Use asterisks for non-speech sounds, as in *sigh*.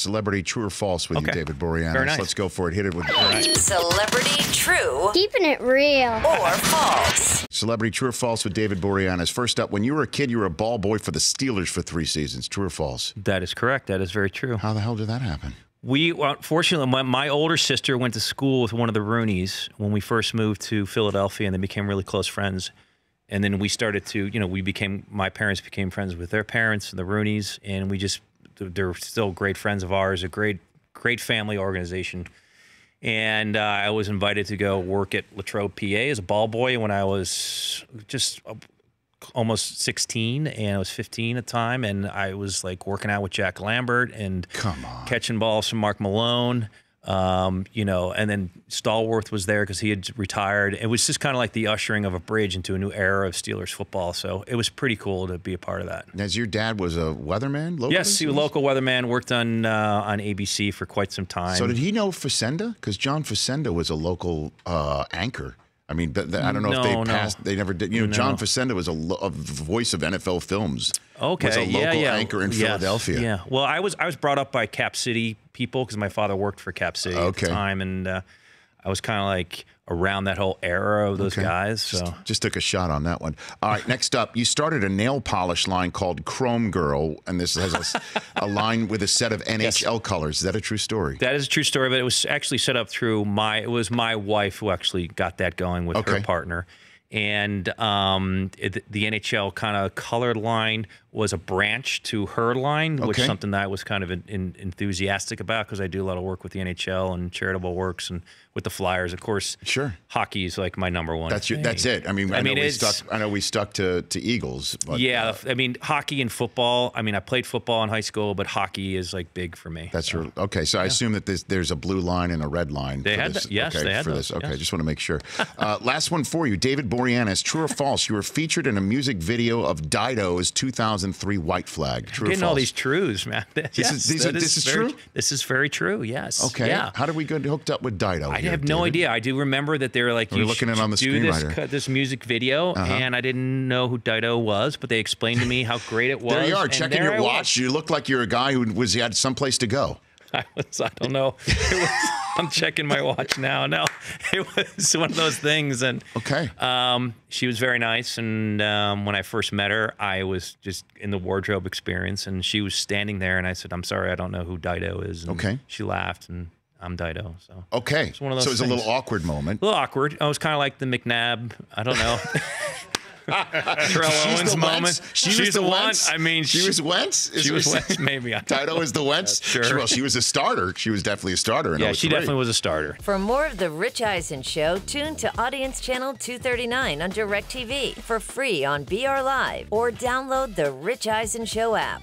Celebrity true or false with you, David Boreanaz. Very nice. Let's go for it. Hit it with Celebrity true Keeping it real. or false? Celebrity true or false with David Boreanaz. First up, when you were a kid, you were a ball boy for the Steelers for three seasons. True or false? That is correct. That is very true. How the hell did that happen? We, well, fortunately, my, my older sister went to school with one of the Rooneys when we first moved to Philadelphia, and they became really close friends. And then we started to, you know, we became, my parents became friends with their parents, and the Rooneys, and we just, they're still great friends of ours, a great, great family organization. And uh, I was invited to go work at Latrobe, PA as a ball boy when I was just almost 16 and I was 15 at the time. And I was like working out with Jack Lambert and catching balls from Mark Malone. Um, you know, and then Stallworth was there because he had retired. It was just kind of like the ushering of a bridge into a new era of Steelers football. So it was pretty cool to be a part of that. As your dad was a weatherman? Locally? Yes, he was a local weatherman, worked on uh, on ABC for quite some time. So did he know Facenda? Because John Facenda was a local uh, anchor. I mean, but I don't know if No, they no. passed. They never did. You know, No. John Facenda was a, lo- a voice of NFL films. Okay, was a local yeah, yeah. anchor in Yes, Philadelphia. Yeah. Well, I was I was brought up by Cap City people because my father worked for Cap City at the time, and uh, I was kind of like around that whole era of those Okay. guys. So Just, just took a shot on that one. All right, next up, you started a nail polish line called Chrome Girl, and this has a line with a set of NHL colors. Is that a true story? that is a true story, but it was actually set up through my. It was my wife who actually got that going with Okay. her partner. And um, it, the NHL kind of colored line was a branch to her line, which is something that I was kind of in, in, enthusiastic about because I do a lot of work with the NHL and charitable works and with the Flyers. Of course, Sure. hockey is like my number one. That's your, that's it. I mean, I, I know mean, we stuck. I know we stuck to, to Eagles. But, yeah, uh, I mean, hockey and football. I mean, I played football in high school, but hockey is like big for me. That's your okay. So I assume that there's, there's a blue line and a red line. They for had this. that- yes, okay, they had for those, this. Okay, yes. just want to make sure. Uh, last one for you, David Boreanaz. True or false? You were featured in a music video of Dido's 2003 White Flag. True or Getting false? all these trues, man. *laughs* Yes, is- these are- this is very, true? This is very true. Yes. Okay. Yeah. How did we get hooked up with Dido? I here, have no idea. I do remember that they were like, We're looking at it on the do this. Uh-huh. cut this music video, and I didn't know who Dido was, but they explained to me how great it was. *laughs* There you are, checking your I was. watch. You look like you're a guy who was had someplace to go. *laughs* I was, I don't know. It was, I'm checking my watch now. No, *laughs* it was one of those things, and Okay. Um, she was very nice, and um, when I first met her, I was just in the wardrobe experience, and she was standing there, and I said, "I'm sorry, I don't know who Dido is." And Okay. She laughed, and I'm Dido. So Okay. it's one of those so it's a things. little awkward moment. a little awkward. I was kind of like the McNabb. I don't know. *laughs* *laughs* Terrell She's Owens the moment. Wentz. She She's was the the one. Wentz. I mean, She was Wentz. Is She was you're Wentz. saying? Maybe. I *laughs* don't Dido is the Wentz. Sure. She- well, she was a starter. She was definitely a starter. In Yeah, she definitely was a starter. For more of The Rich Eisen Show, tune to Audience Channel 239 on DirecTV for free on BR Live or download the Rich Eisen Show app.